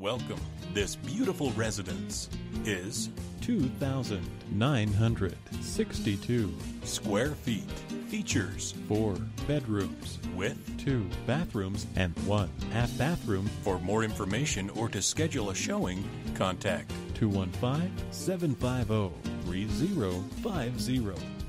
Welcome. This beautiful residence is 2,962. square feet. Features Four bedrooms with. two bathrooms and one half bathroom For more information or to schedule a showing, contact 215 750 3050